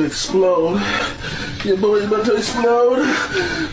to explode. Your boy's about to explode.